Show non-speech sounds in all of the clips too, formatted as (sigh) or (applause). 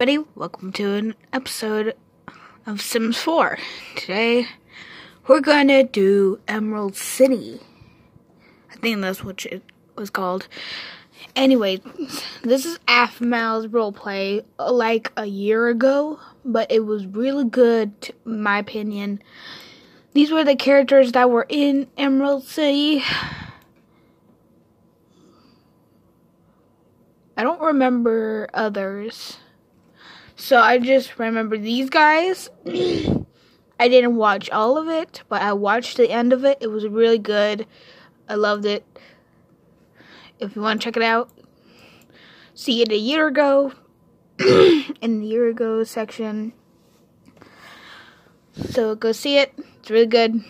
everybody, welcome to an episode of Sims 4. Today, we're gonna do Emerald City. I think that's what it was called. Anyway, this is Aphmau's roleplay like a year ago, but it was really good, my opinion. These were the characters that were in Emerald City. I don't remember others. So I just remember these guys. (clears throat) I didn't watch all of it, but I watched the end of it. It was really good. I loved it. If you want to check it out, see it a year ago (clears throat) in the year ago section. So go see it. It's really good.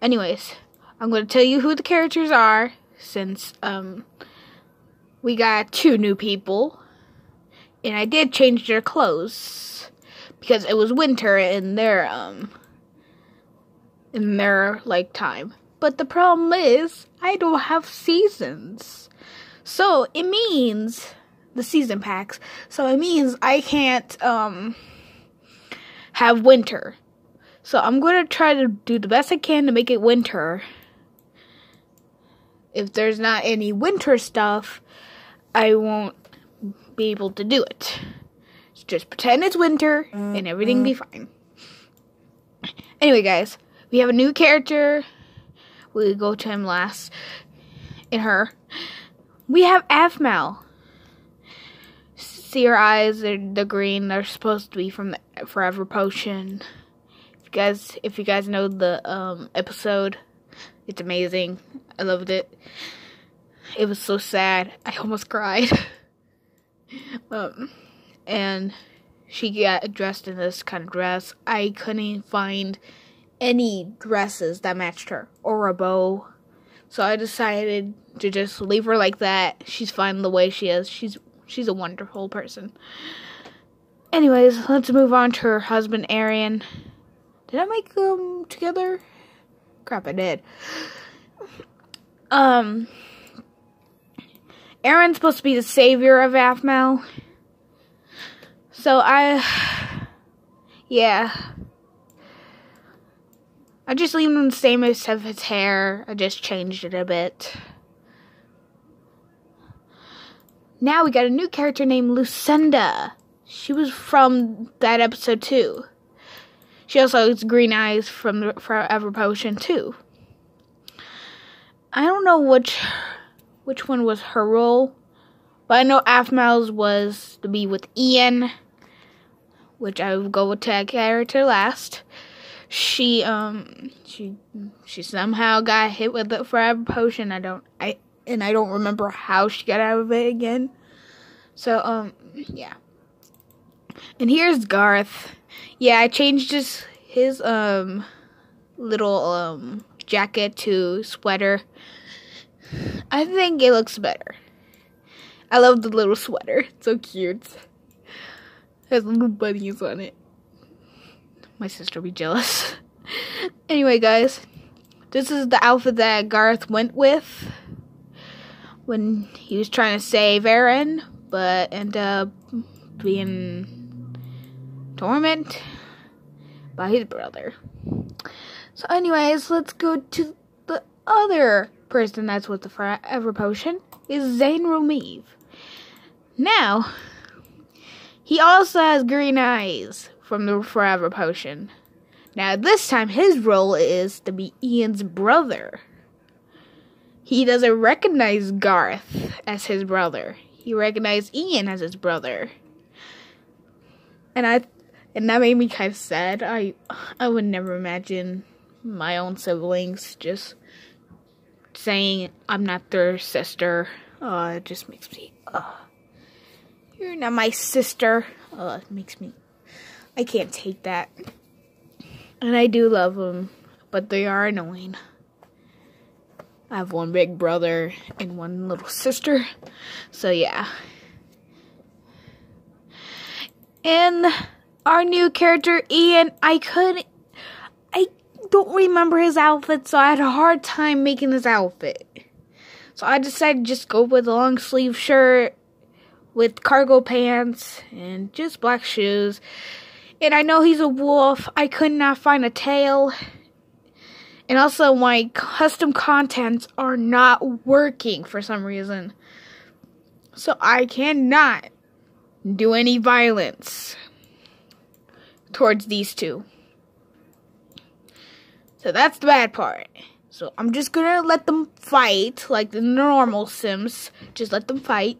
Anyways, I'm going to tell you who the characters are since um we got two new people and I did change their clothes because it was winter in their um in their like time. But the problem is I don't have seasons. So it means the season packs. So it means I can't um have winter. So I'm going to try to do the best I can to make it winter. If there's not any winter stuff, I won't be able to do it. So just pretend it's winter and everything be fine. Anyway, guys, we have a new character. We go to him last. In her, we have Aphmau. See her eyes? They're the green. They're supposed to be from the Forever Potion. If you guys, if you guys know the um, episode, it's amazing. I loved it. It was so sad. I almost cried. (laughs) Um, and she got dressed in this kind of dress. I couldn't find any dresses that matched her or a bow. So I decided to just leave her like that. She's fine the way she is. She's she's a wonderful person. Anyways, let's move on to her husband Aaron. Did I make them together? Crap, I did. Um Aaron's supposed to be the savior of Aphmau. So I, yeah. I just leave him the same except his hair. I just changed it a bit. Now we got a new character named Lucinda. She was from that episode too. She also has green eyes from the Forever Potion too. I don't know which which one was her role. But I know Aphmau's was to be with Ian, which I will go with that character last. She um she she somehow got hit with the forever potion. I don't I and I don't remember how she got out of it again. So um yeah. And here's Garth. Yeah, I changed his his um little um jacket to sweater I think it looks better. I love the little sweater. It's so cute. Has little bunnies on it. My sister will be jealous. (laughs) anyway, guys, this is the outfit that Garth went with when he was trying to save Aaron, but ended up being tormented by his brother. So, anyways, let's go to the other person that's with the Forever Potion is Zane Ro'Meave. Now, he also has green eyes from the Forever Potion. Now, this time his role is to be Ian's brother. He doesn't recognize Garth as his brother. He recognized Ian as his brother. And I and that made me kind of sad. I I would never imagine my own siblings just saying I'm not their sister. Uh, just makes me, uh, you're not my sister. Uh, makes me, I can't take that. And I do love them, but they are annoying. I have one big brother and one little sister. So yeah. And our new character, Ian, I couldn't don't remember his outfit, so I had a hard time making his outfit. So I decided to just go with a long sleeve shirt with cargo pants and just black shoes. And I know he's a wolf. I could not find a tail. And also, my custom contents are not working for some reason. So I cannot do any violence towards these two. So that's the bad part. So I'm just gonna let them fight like the normal Sims. Just let them fight.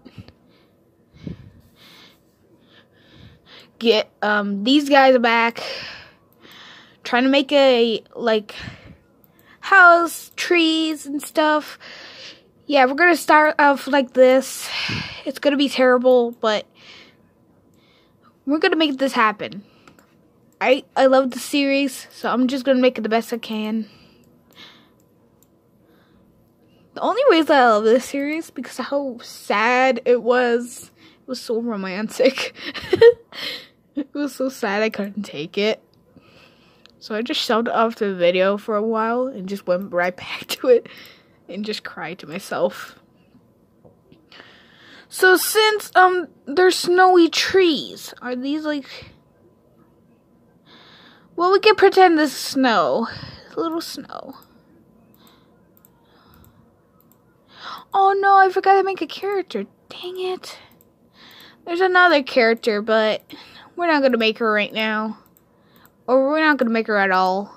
Get um these guys back. Trying to make a like house, trees and stuff. Yeah, we're gonna start off like this. It's gonna be terrible, but we're gonna make this happen. I I love the series, so I'm just gonna make it the best I can. The only reason I love this series because how sad it was. It was so romantic. (laughs) it was so sad I couldn't take it. So I just shoved off the video for a while and just went right (laughs) back to it and just cried to myself. So since um there's snowy trees, are these like well, we can pretend this is snow. A little snow. Oh no, I forgot to make a character. Dang it. There's another character, but we're not going to make her right now. Or we're not going to make her at all.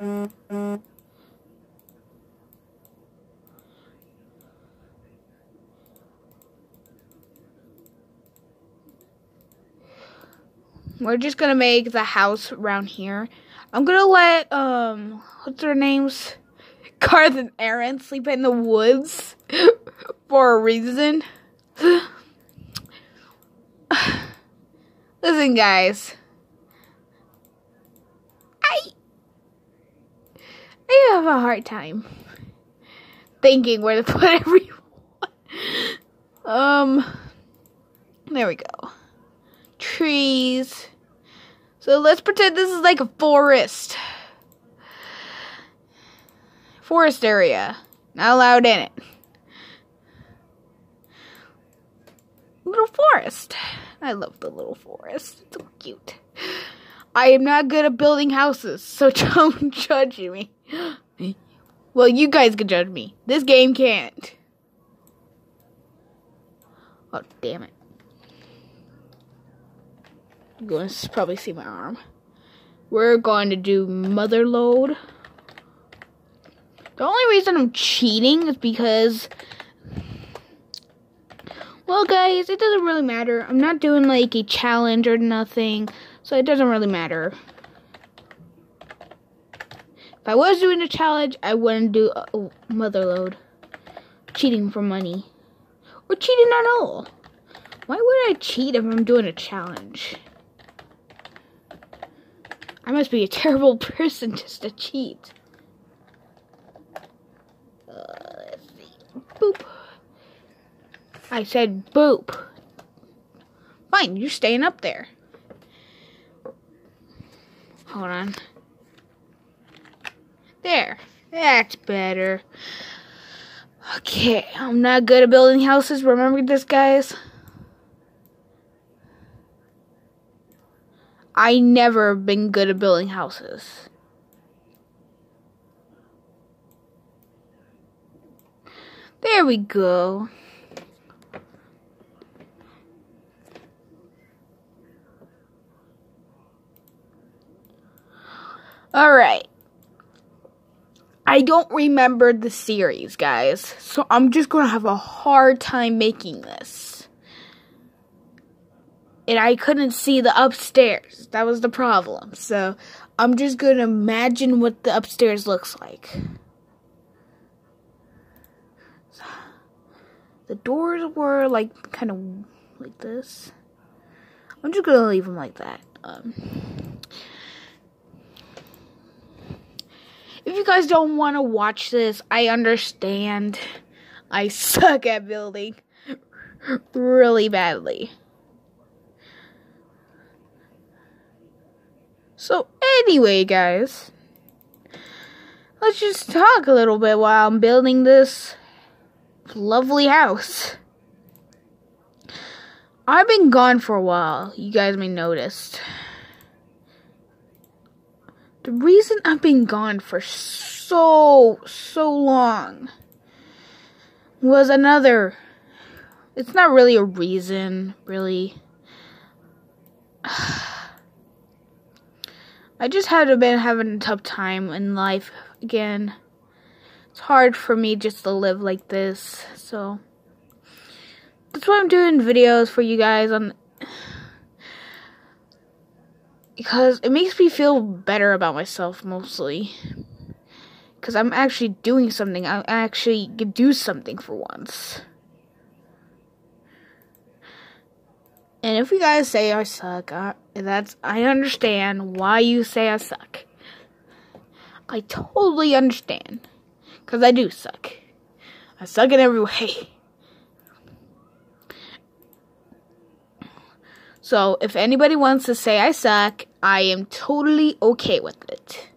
We're just gonna make the house around here. I'm gonna let um what's their names? (laughs) Garth and Aaron sleep in the woods (laughs) for a reason. (sighs) Listen guys. I I have a hard time thinking where to put (laughs) everyone. um there we go trees. So let's pretend this is like a forest. Forest area. Not allowed in it. Little forest. I love the little forest. It's so cute. I am not good at building houses, so (laughs) don't judge me. (gasps) Well, you guys can judge me. This game can't. Oh, damn it. You're going to probably see my arm. We're going to do motherlode. The only reason I'm cheating is because, well, guys, it doesn't really matter. I'm not doing like a challenge or nothing, so it doesn't really matter. I was doing a challenge, I wouldn't do a motherlode. Cheating for money. Or cheating at all. Why would I cheat if I'm doing a challenge? I must be a (laughs) terrible person just to cheat. Uh, let's see. Boop. I said boop. Fine, you're staying up there. Hold on. There. That's better. Okay, I'm not good at building houses. Remember this, guys? I never been good at building houses. There we go. Alright. I don't remember the series, guys. So I'm just going to have a hard time making this and I couldn't see the upstairs. That was the problem. So I'm just going to imagine what the upstairs looks like. The doors were like kind of like this. I'm just going to leave them like that. Um, if you guys don't want to watch this, I understand. I suck at building really badly. So, anyway, guys, let's just talk a little bit while I'm building this lovely house. I've been gone for a while, you guys may noticed. The reason I've been gone for so, so long was another. It's not really a reason, really. (sighs) I just had been having a tough time in life again. It's hard for me just to live like this, so that's why I'm doing videos for you guys on because it makes me feel better about myself mostly. Because I'm actually doing something. I actually do something for once. And if you guys say I suck, I, that's I understand why you say I suck. I totally understand. Because I do suck. I suck in every way. So, if anybody wants to say I suck, I am totally okay with it.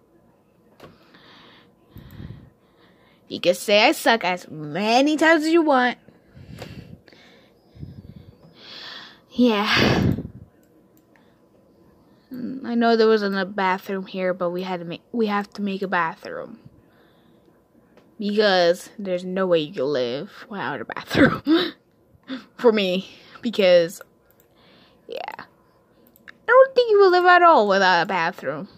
You can say I suck as many times as you want. Yeah. Mm, I know there wasn't a bathroom here, but we had to make we have to make a bathroom. Because there's no way you can live without a bathroom. (laughs) For me. Because yeah. Think you will live at all without a bathroom.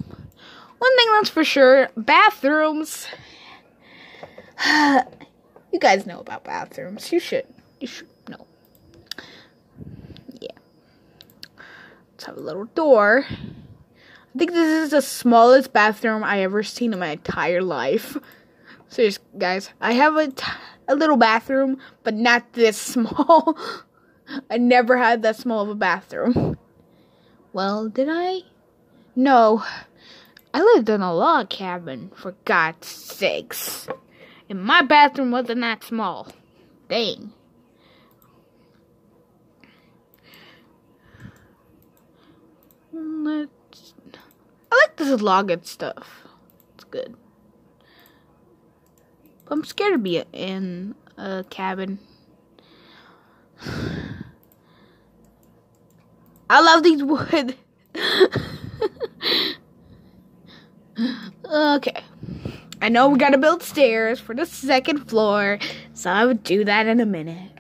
One thing that's for sure, bathrooms. (sighs) you guys know about bathrooms. You should. You should know. Yeah. Let's have a little door. I think this is the smallest bathroom I ever seen in my entire life. Serious, guys. I have a, t- a little bathroom, but not this (laughs) small. I never had that small of a bathroom. Well, did I? No. I lived in a log cabin, for God's sakes. And my bathroom wasn't that small. Dang. Let's, I like this login stuff. It's good. I'm scared to be in a cabin. (sighs) (laughs) I love these wood. okay. I know we gotta build stairs for the second floor, so I would do that in a minute.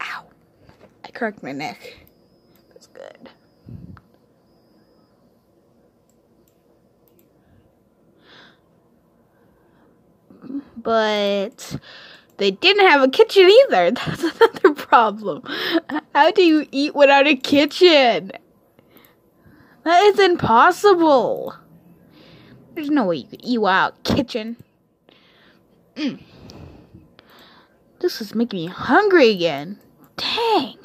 Ow. I cracked my neck. That's good. But they didn't have a kitchen either. (laughs) That's another problem. How do you eat without a kitchen? That is impossible. There's no way you could eat without a kitchen. Mm. This is making me hungry again. Dang.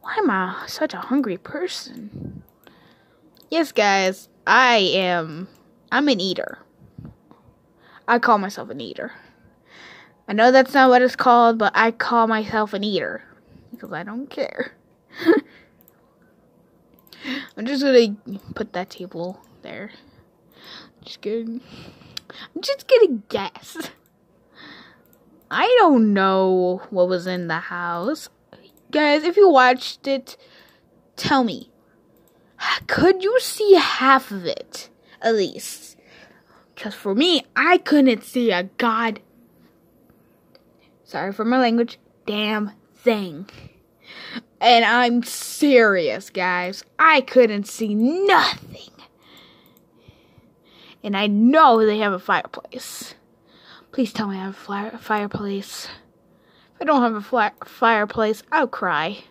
Why am I such a hungry person? Yes, guys, I am. I'm an eater. I call myself an eater. I know that's not what it's called, but I call myself an eater because I don't care. (laughs) I'm just gonna put that table there. Just kidding. I'm just gonna guess. I don't know what was in the house. Guys, if you watched it, tell me. Could you see half of it? At least. Because for me, I couldn't see a god sorry for my language, damn thing. And I'm serious, guys. I couldn't see nothing. And I know they have a fireplace. Please tell me I have a fireplace. If I don't have a fire fireplace, I'll cry.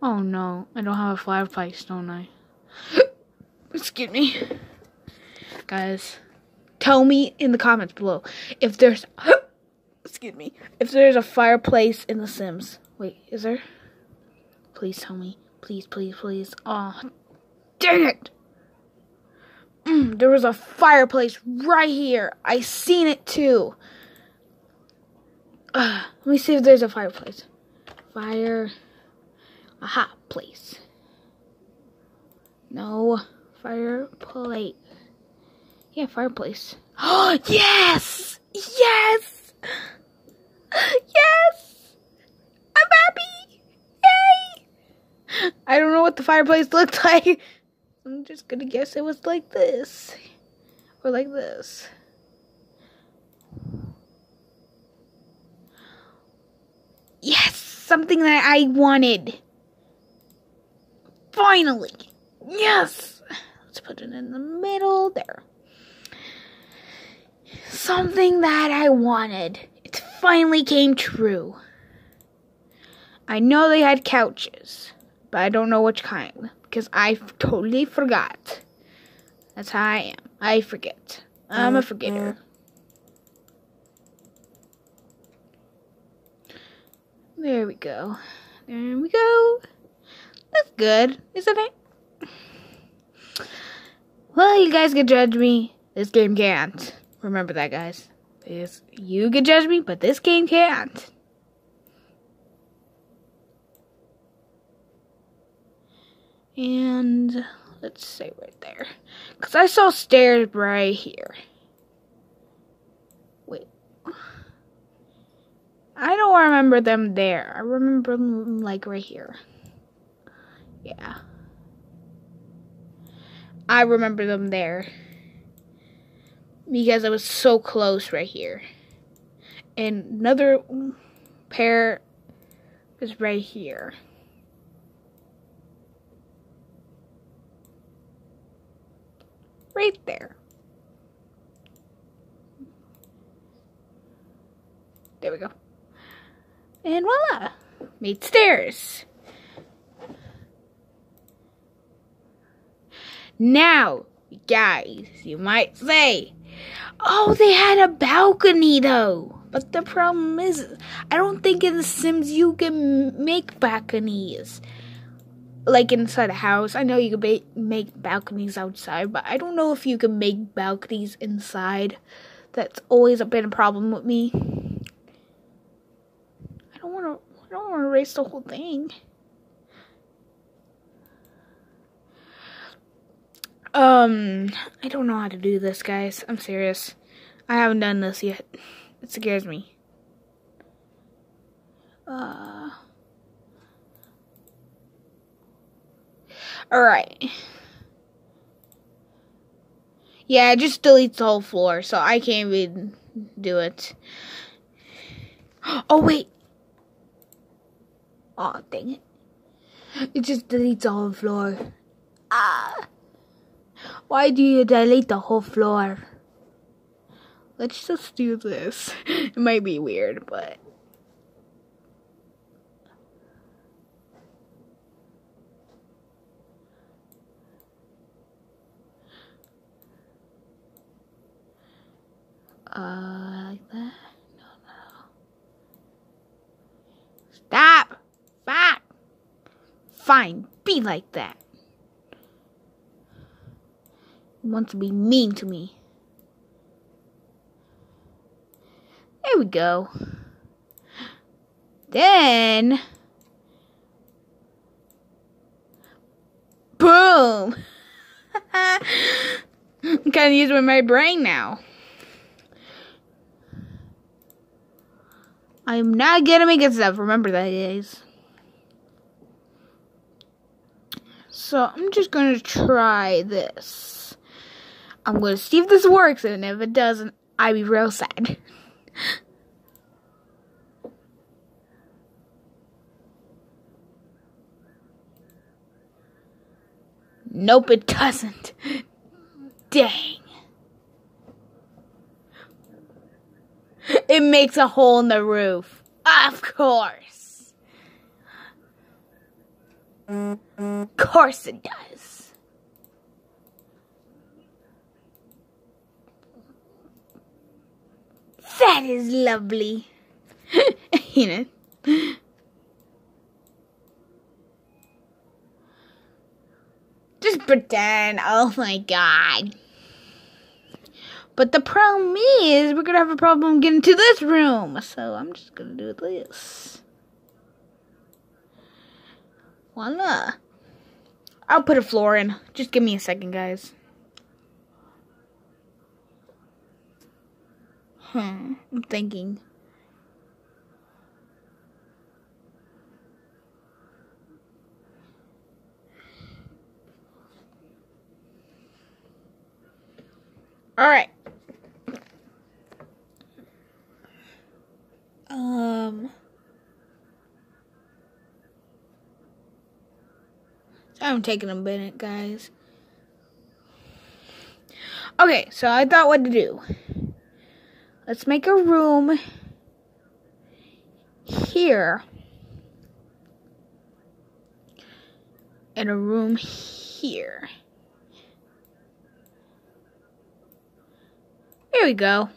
Oh no, I don't have a fireplace, don't I? (gasps) Excuse me guys. Tell me in the comments below if there's (gasps) excuse me, if there's a fireplace in The Sims. Wait, is there? Please tell me. Please, please, please. Oh, dang it! Mm, there was a fireplace right here. I seen it too. Uh, let me see if there's a fireplace. Fire a hot place. No fireplace. Yeah, fireplace. Oh (gasps) yes! Yes! (gasps) Yes! I'm happy! Yay! I don't know what the fireplace (laughs) looked like. I'm just gonna guess it was like this. Or like this. Yes! Something that I wanted. Finally! Yes! Let's put it in the middle. There. Something that I wanted. It finally came true. I know they had couches, but I don't know which kind because I totally forgot. That's how I am. I forget. I'm a forgetter. Mm-hmm. There we go. There we go. That's good, isn't it? Well, you guys can judge me. This game can't. Remember that, guys. This, you can judge me, but this game can't. And let's say right there. Because I saw stairs right here. Wait. I don't remember them there. I remember them like right here. Yeah. I remember them there. Because I was so close right here. And another pair is right here. Right there. There we go. And voila! Made stairs. Now, guys, you might say, oh, they had a balcony though. But the problem is, I don't think in The Sims you can make balconies. Like inside a house. I know you can ba- make balconies outside, but I don't know if you can make balconies inside. That's always a been a problem with me. I don't want to. I don't want to erase the whole thing. Um, I don't know how to do this, guys. I'm serious. I haven't done this yet. It scares me. Uh. Alright. Yeah, it just deletes the whole floor, so I can't even do it. Oh, wait. Oh, dang it. It just deletes all the floor. Ah. Why do you delete the whole floor? Let's just do this. (laughs) It might be weird, but. Uh, like that? No, no. Stop! Stop! Fine, be like that. You want to be mean to me. There we go. Then. Boom! (laughs) I'm kind of using my brain now. I'm not gonna make it stuff. Remember that, guys. So I'm just gonna try this. I'm gonna see if this works, and if it doesn't, I'd be real sad. Nope, it doesn't. Dang. It makes a hole in the roof. Of course. Of course it does. That is lovely. (laughs) you know. Just pretend. Oh my god. But the problem is, we're gonna have a problem getting to this room. So I'm just gonna do this. Voila. I'll put a floor in. Just give me a second, guys. Hmm, I'm thinking. All right. Um. I'm taking a minute, guys. Okay, so I thought what to do. Let's make a room here. And a room here. There we go.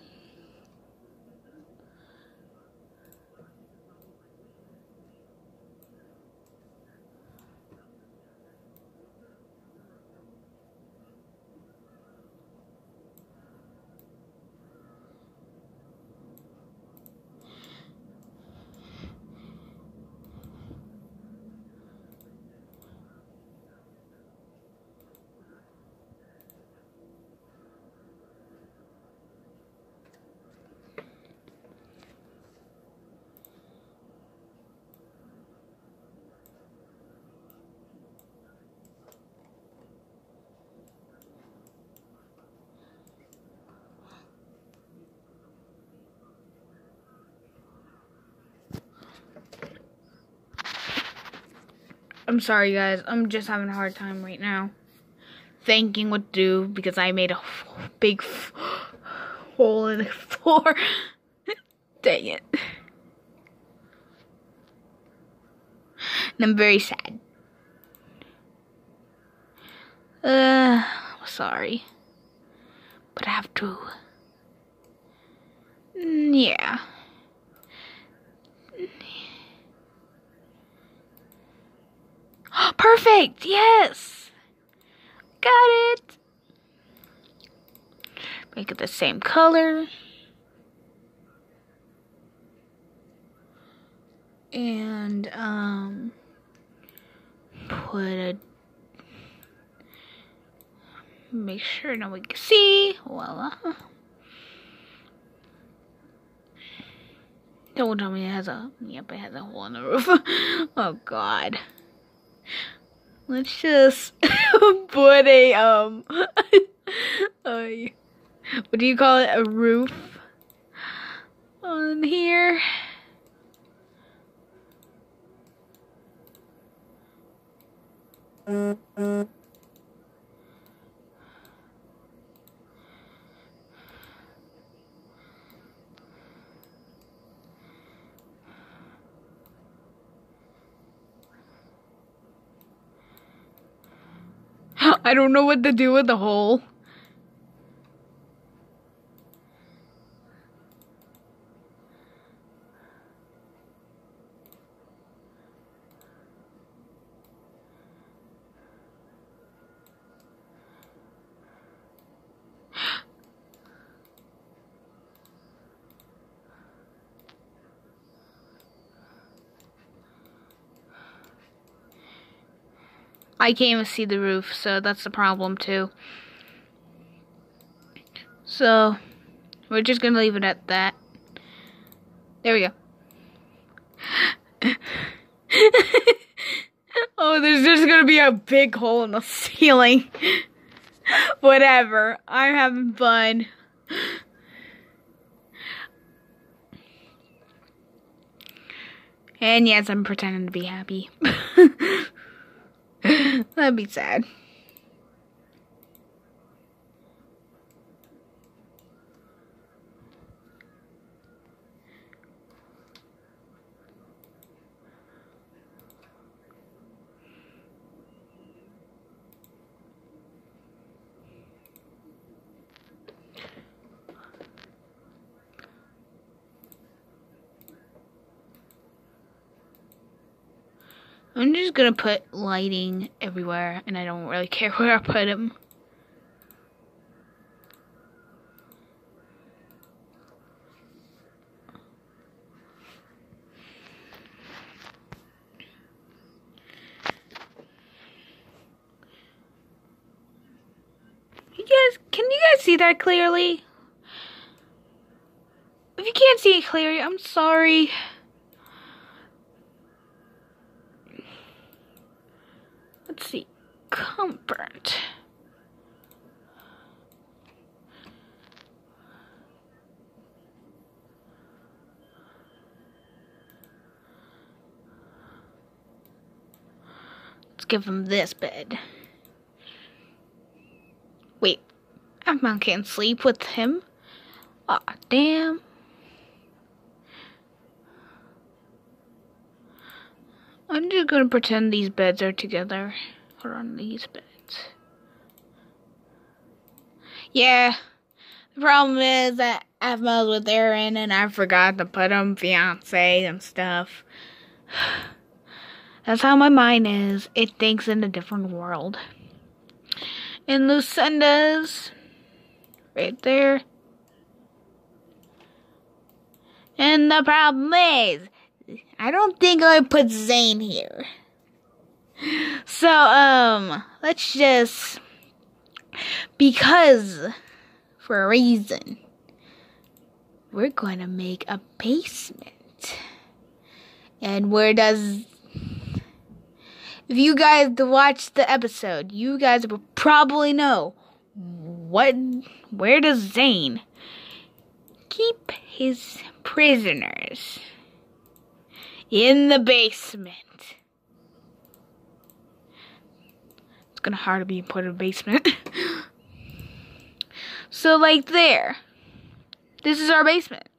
I'm sorry, guys. I'm just having a hard time right now. Thinking what to do because I made a big (gasps) hole in the floor. (laughs) Dang it. And I'm very sad. Uh, I'm sorry. But I have to. Mm, yeah. (gasps) Perfect! Yes! Got it! Make it the same color. And, um, put a, make sure no one can see. Voila. Don't tell me it has a, yep, it has a hole in the roof. (laughs) oh, God. Let's just (laughs) put a um (laughs) a, what do you call it? A roof on here. I don't know what to do with the hole. I can't even see the roof, so that's the problem too. So, we're just gonna leave it at that. There we go. (laughs) oh, there's just gonna be a big hole in the ceiling. (laughs) Whatever. I'm having fun. And yes, I'm pretending to be happy. (laughs) (laughs) That'd be sad. I'm just gonna put lighting everywhere, and I don't really (laughs) care where I put them. You guys, can you guys see that clearly? If you can't see it clearly, I'm sorry. Give him this bed. Wait, Mom can't sleep with him? Aw, oh, damn. I'm just gonna pretend these beds are together. Hold on, these beds. Yeah, the problem is that Aphmau with Aaron and I forgot to put him fiance and stuff. That's how my mind is. It thinks in a different world. And Lucinda's right there. And the problem is, I don't think I put Zane here. So, um, let's just, because, for a reason, we're going to make a basement. And where does if you guys watch the episode, you guys will probably know what where does Zane keep his prisoners? In the basement. It's gonna hard to be put in a basement. (laughs) so like there. This is our basement.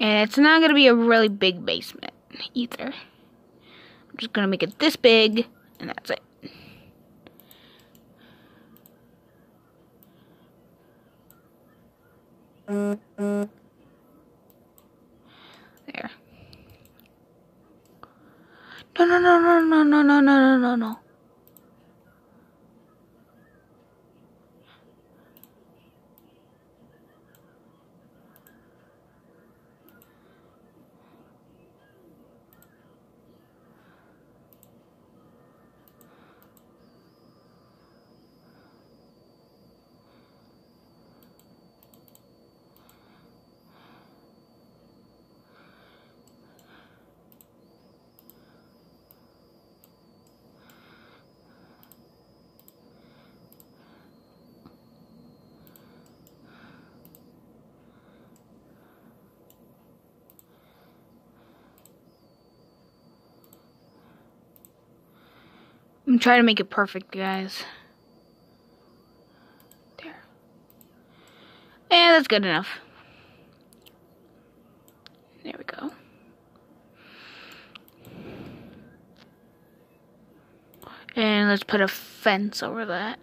And it's not going to be a really big basement either. I'm just going to make it this big, and that's it. There. No, no, no, no, no, no, no, no, no, no, I'm trying to make it perfect, guys. There. And that's good enough. There we go. And let's put a fence over that.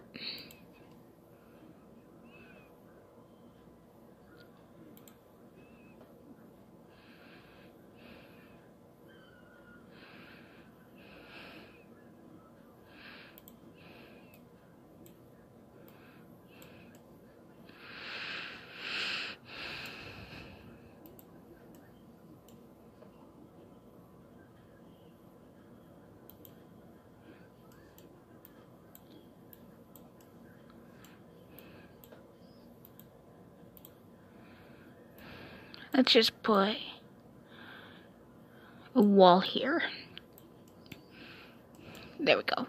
Let's just put a wall here. There we go.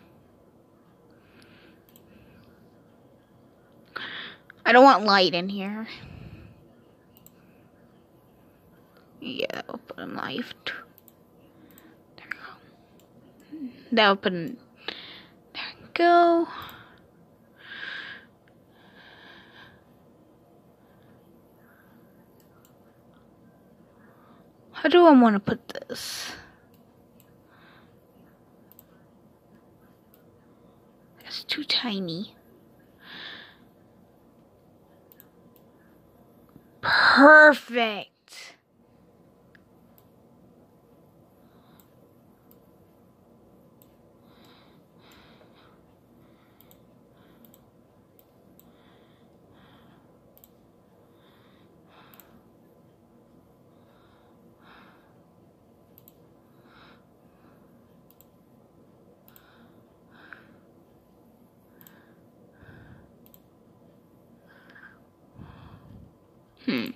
I don't want light in here. Yeah, in light. There we go. That'll put in. There we go. How do I want to put this? It's too tiny. Perfect. Hmm.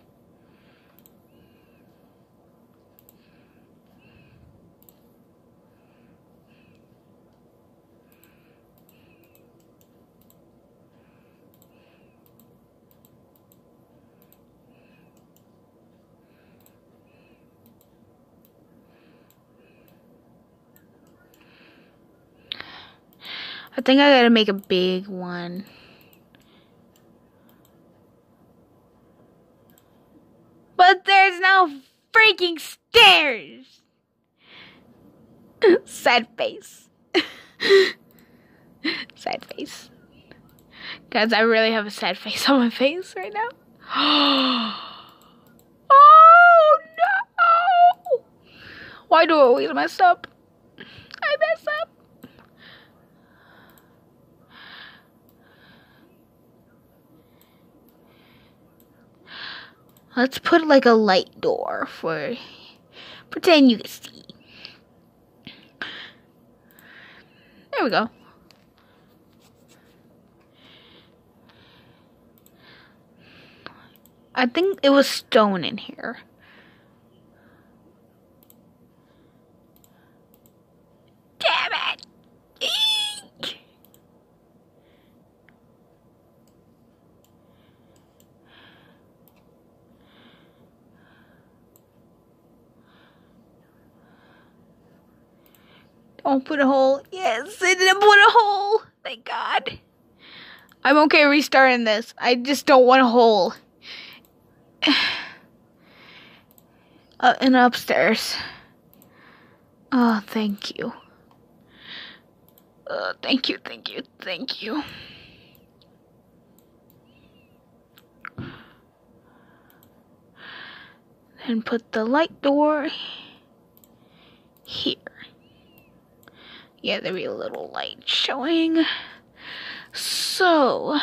I think I gotta make a big one. But there's no freaking stairs! Sad face. sad face. Guys, I really have a sad face on my face right now. (gasps) oh no! Why do I always mess up? I mess up. Let's put like a light door for pretend you can see. There we go. I think it was stone in here. Damn it! Eek! Don't put a hole. Yes, it didn't put a hole. Thank God. I'm okay restarting this. I just don't want a hole. Uh, and upstairs. Oh, thank you. Uh, thank you, thank you, thank you. And put the light door here. Yeah, there'll be a little light showing. So,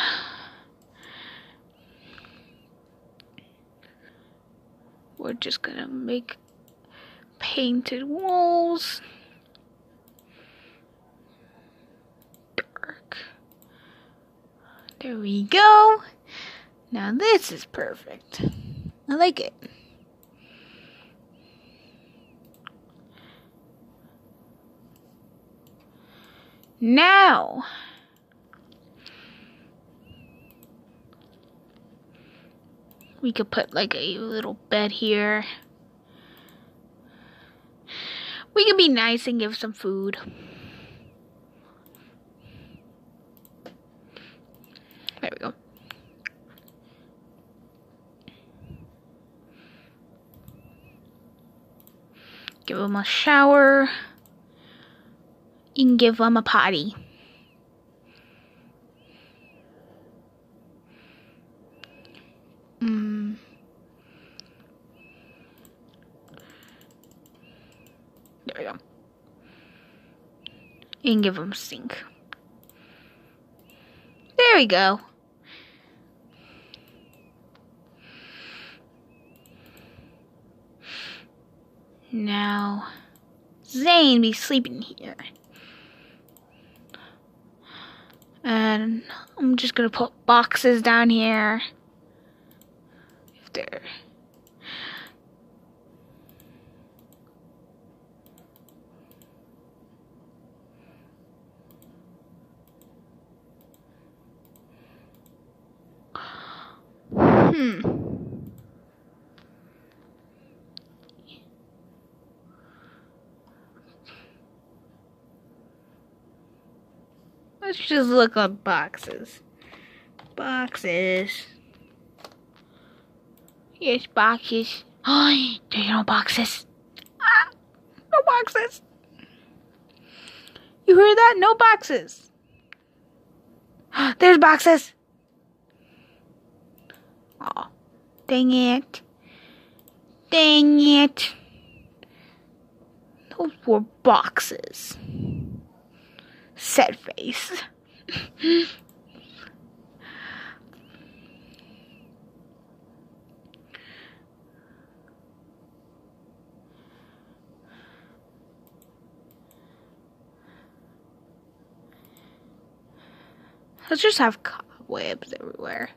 we're just gonna make painted walls. Dark. There we go. Now this is perfect. I like it. Now, we could put like a little bed here. We could be nice and give some food. There we go. Give them a shower. You can give them a potty. There we go. Can give a sink. There we go. Now, Zane be sleeping here. And I'm just gonna put boxes down here. They're Hmm. Let's just look up boxes. Boxes. Yes, boxes. Oh, there's no boxes. Ah, no boxes. You heard that? No boxes. (gasps) There's boxes. Oh, dang it. Dang it. Those were boxes. Sad face. (laughs) Let's just have cobwebs everywhere.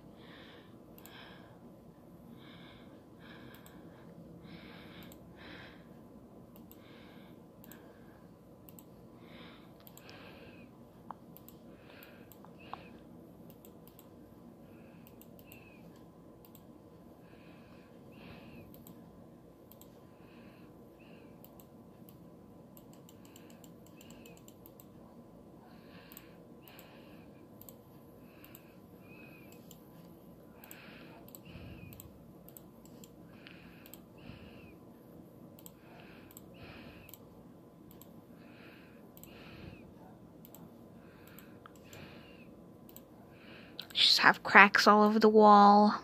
Just have cracks all over the wall.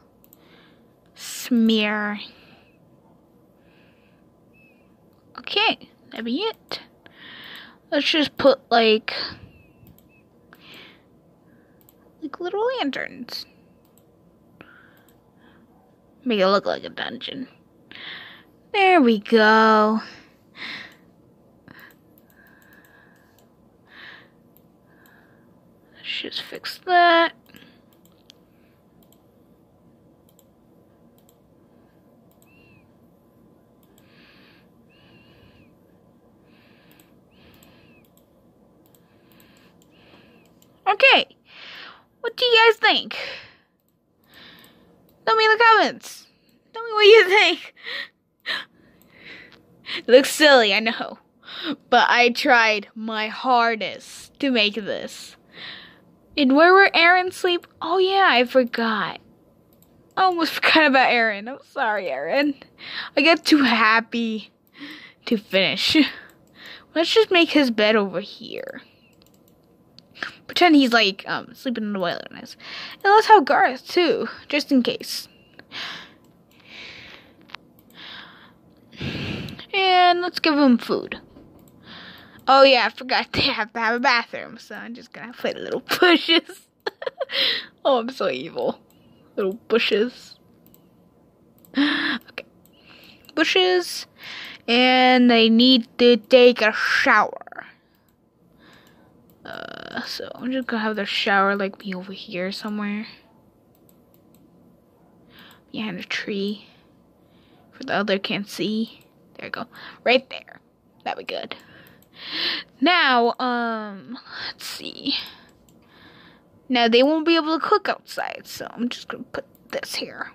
Smear. Okay, that'd be it. Let's just put like like little lanterns. Make it look like a dungeon. There we go. Let's just fix that. Okay, what do you guys think? Tell me in the comments. Tell me what you think. Looks silly, I know. But I tried my hardest to make this. And where were Aaron sleep? Oh yeah, I forgot. I almost (laughs) forgot about Aaron. I'm sorry, Aaron. I get too happy to finish. (laughs) Let's just make his bed over here. Pretend he's like um sleeping in the wilderness. And let's have Garroth too, just in case. And let's give him food. Oh yeah, I forgot (laughs) they have to have a bathroom, so I'm just gonna put little bushes. (laughs) oh, I'm so evil. Little bushes. (gasps) Okay. Bushes. And they need to take a shower. Uh, so I'm just gonna have the shower like be over here somewhere. Behind a tree. For the other can't see. There you go. Right there. That'd be good. Now, um, let's see. Now they won't be able to cook outside, so I'm just gonna put this here.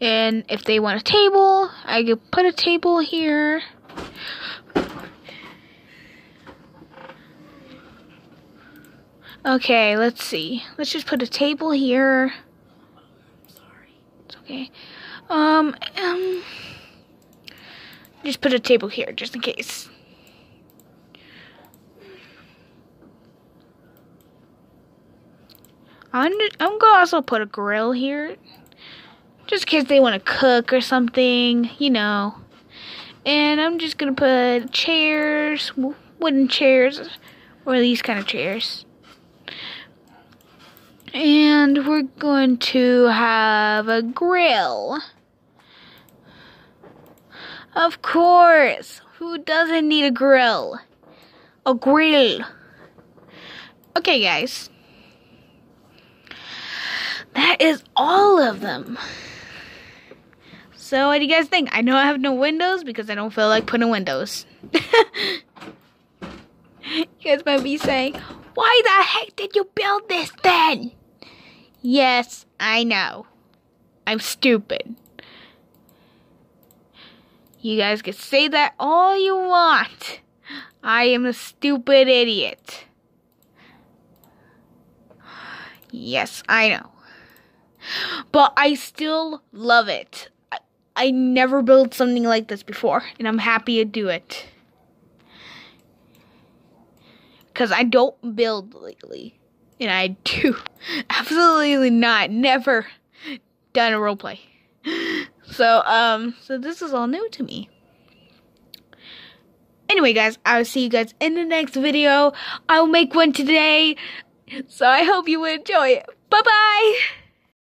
And if they want a table, I could put a table here. Okay, let's see. Let's just put a table here. Sorry. It's okay. Um, um, just put a table here, just in case. I'm, I'm gonna also put a grill here. Just in case they want to cook or something, you know. And I'm just gonna put chairs, wooden chairs, or these kind of chairs. And we're going to have a grill. Of course. Who doesn't need a grill? A grill. Okay, guys. That is all of them. So, what do you guys think? I know I have no windows because I don't feel like putting windows. (laughs) you guys might be saying, why the heck did you build this then? Yes, I know. I'm stupid. You guys can say that all you want. I am a stupid idiot. Yes, I know. But I still love it. I, I never built something like this before, and I'm happy to do it. Because I don't build lately. And I do (laughs) absolutely not, never done a roleplay. (gasps) So, um, so this is all new to me. Anyway, guys, I'll see you guys in the next video. I'll make one today. So I hope you enjoy it. Bye-bye!